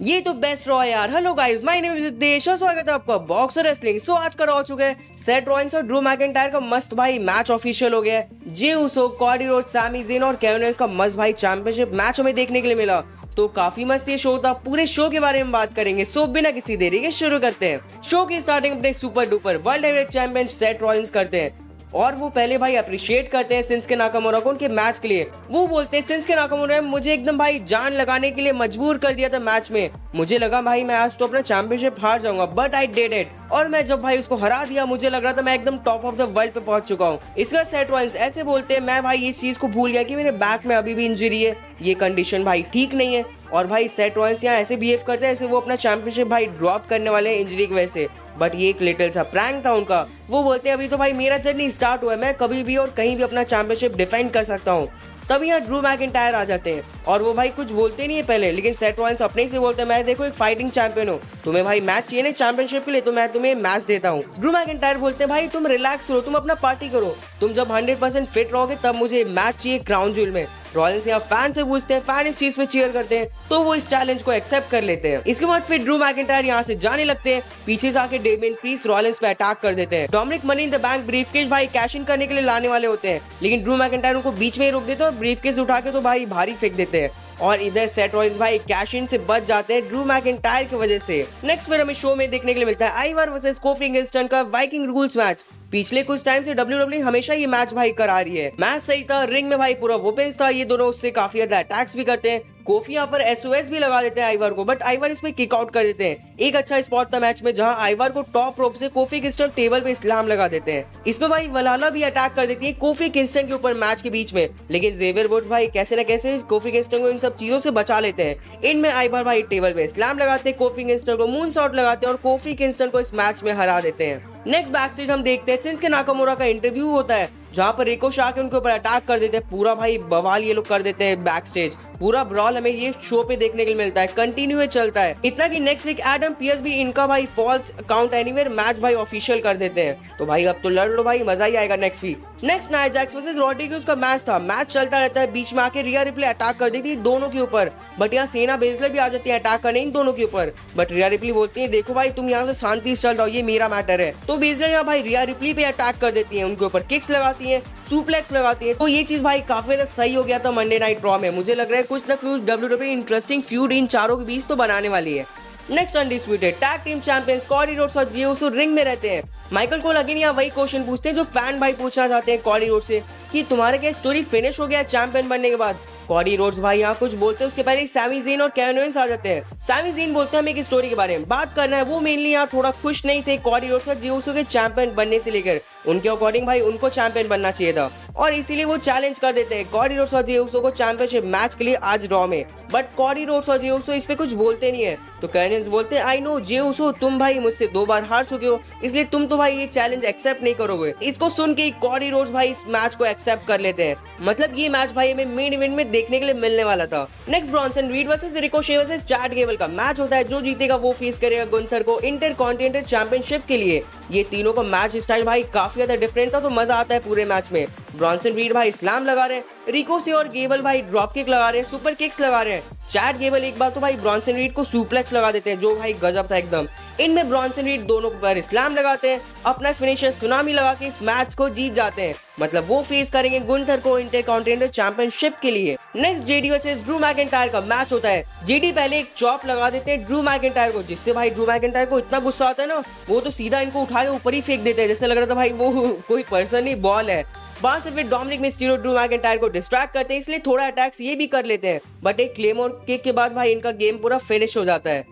ये तो best raw यार। Hello guys my name is Desh और स्वागत है आपका बॉक्सर रेसलिंग सो आज का रॉ चुका सेट रॉइंस और ड्रू मैकिंटायर का मस्त भाई मैच ऑफिशियल हो गया Jey Uso Cody Rhodes Sami Zayn और केविन का मस्त भाई चैंपियनशिप मैच हमें देखने के लिए मिला। तो काफ़ी मस्त ये शो था। पूरे शो के बारे में बात करेंगे। सो बिना किसी देरी के शुरू करते हैं। शो की स्टार्टिंग अपने super duper world champion Seth Rollins करते हैं। और वो पहले भाई अप्रिशिएट करते हैं सिंस के नाकामोरा को उनके मैच के लिए। वो बोलते हैं सिंस के नाकामोरा ने मुझे एकदम भाई जान लगाने के लिए मजबूर कर दिया था मैच में। मुझे लगा भाई मैं आज तो अपना चैंपियनशिप हार जाऊँगा बट आई डेड इट और मैं जब भाई उसको हरा दिया, मुझे लग रहा था मैं एकदम टॉप ऑफ़ द वर्ल्ड पे पहुँच चुका हूँ। इसका सेट वाइंस ऐसे बोलते हैं, मैं भाई इस चीज़ को भूल गया कि मेरे बैक में अभी भी इंजरी है। ये कंडीशन भाई ठीक नहीं है। और भाई सेट रॉयल्स यहाँ ऐसे बिहेव करते हैं ऐसे वो अपना चैंपियनशिप भाई ड्रॉप करने वाले हैं इंजरी की वजह से। बट ये एक लिटिल सा प्रैंक था उनका। वो बोलते हैं, अभी तो भाई मेरा जर्नी स्टार्ट हुआ है, मैं कभी भी और कहीं भी अपना चैंपियनशिप डिफेंड कर सकता हूँ। तब यहाँ ड्रू मैकिन आ जाते हैं। और वो भाई कुछ बोलते नहीं है पहले, लेकिन सेट रॉयल्स अपने से बोलते हैं, मैं देखो एक फाइटिंग चैंपियन हूँ, तुम्हें भाई मैच चाहिए ना चैंपियनशिप के लिए तो मैं तुम्हें मैच देता हूँ। ड्रू मैकिन बोलते हैं, भाई तुम रिलैक्स करो, तुम अपना पार्टी करो। तुम जब हंड्रेड परसेंट फिट रहोगे, तब मुझे मैच चाहिए क्राउन जूल में। रॉयल्स यहाँ फ़ैन से पूछते हैं फ़ैन इस चीज़ पे चीयर करते हैं तो वो इस चैलेंज को एक्सेप्ट कर लेते हैं। इसके बाद फिर ड्रू मैकिटायर यहाँ से जाने लगते हैं, पीछे से आके डेमियन प्रीस रॉयल्स पे अटैक कर देते हैं। Dominik Money in the Bank briefcase भाई कैश इन करने के लिए लाने वाले होते हैं। लेकिन ड्रू मैकिटायर उनको बीच में ही रोक देते हैं और ब्रीफकेस उठा के तो भाई भारी फेंक देते हैं। और इधर सेट रॉयल्स भाई कैश इन से बच जाते हैं ड्रू मैकिटायर की वजह से। नेक्स्ट फिर हमें शो में देखने के लिए मिलता है आईवर वर्सेस कोफी किंगस्टन का वाइकिंग रूल्स मैच पिछले कुछ टाइम से डब्ल्यू डब्ल्यू हमेशा ये मैच भाई करा रही है। मैच सही था रिंग में भाई पूरा वोपेंस था, ये दोनों उससे काफ़ी ज़्यादा अटैक्स भी करते हैं। कोफी यहाँ पर एसओएस भी लगा देते हैं आईवर को बट आईवर इसमें किक आउट कर देते हैं। एक अच्छा स्पॉट था मैच में जहाँ आईवर को टॉप रोप से कोफी किस्टन टेबल पे इस्लाम लगा देते हैं। इसमें भाई वलाला भी अटैक कर देती है कोफी किस्टन के ऊपर मैच के बीच में। लेकिन जेवियर वुड्स भाई कैसे न कैसे कोफी किस्टन को इन सब चीज़ों से बचा लेते हैं। इनमें आईवर भाई टेबल पे इस्लाम लगाते हैं, कोफी किस्टन को मून शॉट लगाते हैं और कोफी किस्टन को इस मैच में हरा देते हैं। नेक्स्ट बैक स्टेज हम देखते हैं सिंस के नाकामोरा का इंटरव्यू होता है जहाँ पर रिको शाह के उनके ऊपर अटैक कर देते हैं। पूरा भाई बवाल ये लोग कर देते हैं बैक स्टेज पूरा ब्रॉल हमें ये शो पे देखने के लिए मिलता है। कंटिन्यू चलता है। इतना कि नेक्स्ट वीक एडम पियर्स भी इनका भाई फॉल्स काउंट एनीवेयर मैच भाई ऑफिशियल कर देते हैं। तो भाई अब तो लड़ लो भाई, मज़ा ही आएगा next week next night Jax versus Rodriguez का मैच था। मैच चलता रहता है। बीच में आके रिया रिप्ले अटैक कर देती है दोनों के ऊपर। बट यहाँ सेना बेजले भी आ जाती है अटैक करने इन दोनों के ऊपर। बट रिया रिप्ली बोलती है, देखो भाई, तुम यहाँ से शांति से चल जाओ, ये मेरा मैटर है। तो बेजले यहाँ भाई रिया रिप्ली पे अटैक कर देती है, उनके ऊपर किक्स लगाती है सुप्लेक्स लगाती है। तो ये चीज़ भाई काफ़ी ज़्यादा सही हो गया था मंडे नाइट ड्रॉ में। मुझे लग रहा है कुछ ना कुछ डब्ल्यू इंटरेस्टिंग फ्यूड इन चारों के बीच तो बनाने वाली है। Next undisputed tag team champions Cody Rhodes और जियो रिंग में रहते हैं। माइकल को अगेन यहाँ वही क्वेश्चन पूछते हैं जो फ़ैन भाई पूछना चाहते हैं कॉडी रोड से कि तुम्हारे क्या स्टोरी फिनिश हो गया चैंपियन बनने के बाद? कॉडी रोड्स भाई यहाँ कुछ बोलते हैं, उसके पहले सैमी जीन और कैनोइंस आ जाते हैं। सैमी जीन बोलते हैं, हमें एक स्टोरी के बारे में बात करना है? वो मेनली यहाँ थोड़ा खुश नहीं थे कॉडी रोड्स और जियोसो के चैंपियन बनने से लेकर। उनके अकॉर्डिंग भाई उनको चैंपियन बनना चाहिए था। और इसीलिए वो चैलेंज कर देते हैं। कॉडी रोड्स और जियोसो को चैंपियनशिप मैच के लिए आज ड्रॉ में। बट कॉडी रोड्स और जियोसो इस पे कुछ बोलते नहीं है। तो कैनियंस बोलते हैं आई नो जियोसो तुम भाई मुझसे दो बार हार चुके हो, इसलिए तुम तो भाई ये चैलेंज एक्सेप्ट नहीं करोगे। इसको सुन के कॉडी रोड्स भाई इस मैच को एक्सेप्ट कर लेते हैं। मतलब ये मैच भाई हमें मेन इवेंट में देखने के लिए मिलने वाला था। Next Bronson Reed versus Ricochet versus Chad Gable का मैच होता है। जो जीतेगा वो फेस करेगा गुंथर को इंटर कॉन्टिनेंटल चैंपियनशिप के लिए। ये तीनों का मैच स्टाइल भाई काफ़ी ज़्यादा डिफरेंट था तो मज़ा आता है पूरे मैच में। ब्रॉन्सन रीड भाई इस्लाम लगा रहे हैं। रिको से और गेबल भाई ड्रॉप किक लगा रहे हैं सुपर किक्स लगा रहे हैं। चैट गेबल एक बार तो भाई ब्रॉन्सन रीड को सुप्लेक्स लगा देते हैं, जो भाई गजब था एकदम। इनमें ब्रॉन्सन रीड दोनों पर स्लैम लगाते हैं, अपना फिनिशर सुनामी लगा के इस मैच को जीत जाते हैं। मतलब वो फेस करेंगे गुंथर को इंटर कॉन्टिनेंटल चैंपियनशिप के लिए। Next JD versus Drew McIntyre का मैच होता है। जेडी पहले एक चॉप लगा देते हैं ड्रू मैकेंटायर को, जिससे भाई ड्रू मैकेंटायर को इतना गुस्सा आता है ना, वो तो सीधा इनको उठा के ऊपर ही फेंक देते हैं। जैसे लग रहा था भाई वो कोई पर्सन ही बॉल है। वहाँ से फिर डोमिनिक मिस्टीरियो ड्रू मैकेंटायर को डिस्ट्रैक्ट करते हैं, इसलिए थोड़ा अटैक्स ये भी कर लेते हैं। बट एक क्लेम और किक के बाद भाई इनका गेम पूरा फिनिश हो जाता है।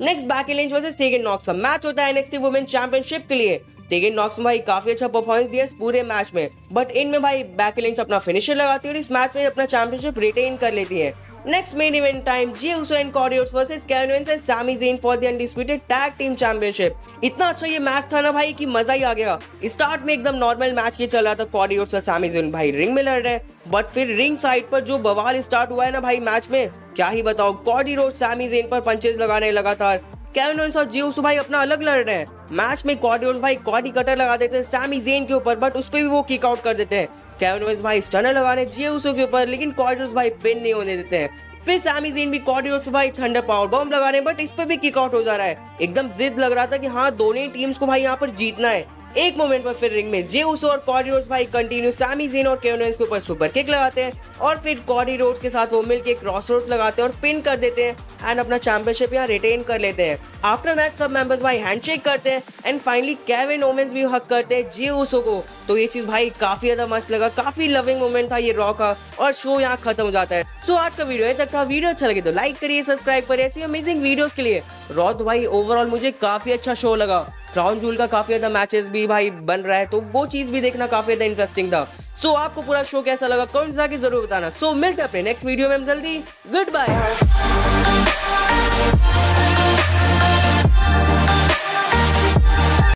Next Becky Lynch versus Tegan Nox का मैच होता है नेक्स्ट वुमेन चैंपियनशिप के लिए। टेगन नॉक्स में भाई काफ़ी अच्छा परफॉर्मेंस दिया इस पूरे मैच में। बट इनमें भाई बैक लिंच अपना फिनिशर लगाती है और इस मैच में अपना चैंपियनशिप रिटेन कर लेती है। Next main event time, Jey Uso and Cody Rhodes versus Kevin Owens and Sami Zayn for the undisputed tag team championship. इतना अच्छा ये मैच था ना भाई कि मज़ा ही आ गया। स्टार्ट में एकदम नॉर्मल मैच ये चल रहा था कॉडी रोड्स और सामी जेन भाई रिंग में लड़ रहे हैं बट फिर रिंग साइड पर जो बवाल स्टार्ट हुआ है ना भाई मैच में क्या ही बताओ कॉडी रोड सैमी जेन पर पंचेज लगाने लगातार। कैविन और जियोस भाई अपना अलग लड़ रहे हैं। मैच में कॉर्डियोस भाई कॉडी कटर लगा देते हैं सैमी जेन के ऊपर बट उस पर भी वो किक आउट कर देते हैं। कैविन भाई स्टनर लगा रहे हैं जियोस के ऊपर, लेकिन कॉडियोस भाई पिन नहीं होने देते हैं। फिर सैमी जेन भी कॉडियोस भाई थंडर पावर बॉम्ब लगा रहे हैं बट इस पर भी किक आउट हो जा रहा है। एकदम जिद लग रहा था कि हाँ दोनों टीम्स को भाई यहाँ पर जीतना है। एक मोमेंट पर फिर रिंग में जे उसो और कॉडी रोड्स भाई कंटिन्यू सैमी जीन और केओनेस के ऊपर सुपर किक लगाते हैं और फिर कॉडी रोड्स के साथ वो मिलके क्रॉस रोड लगाते हैं और पिन कर देते हैं एंड अपना चैंपियनशिप यहाँ रिटेन कर लेते हैं। आफ्टर दैट सब मेंबर्स भाई हैंडशेक करते हैं एंड फाइनली केविन ओमेंस भी हक करते हैं जे उसो को। तो ये चीज़ भाई काफ़ी ज़्यादा मस्त लगा। काफ़ी लविंग मोमेंट था ये रॉ का और शो यहाँ खत्म हो जाता है। सो आज का वीडियो तक था। वीडियो अच्छा लगे तो लाइक करिए सब्सक्राइब करिए। ऐसी अमेजिंग वीडियोस के लिए रॉ तो भाई ओवरऑल मुझे काफ़ी अच्छा शो लगा। क्राउन जूल का काफ़ी ज़्यादा मैचेस भी भाई बन रहा है तो वो चीज़ भी देखना काफ़ी ज़्यादा इंटरेस्टिंग था। सो so, आपको पूरा शो कैसा लगा कमेंट्स आके ज़रूर बताना। सो so, मिलते हैं अपने नेक्स्ट वीडियो में हम जल्दी। Good bye